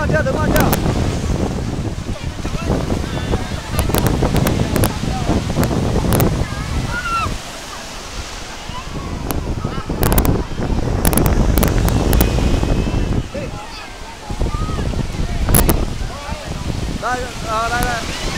vào chưa đứng vào chưa đây à, đây đây.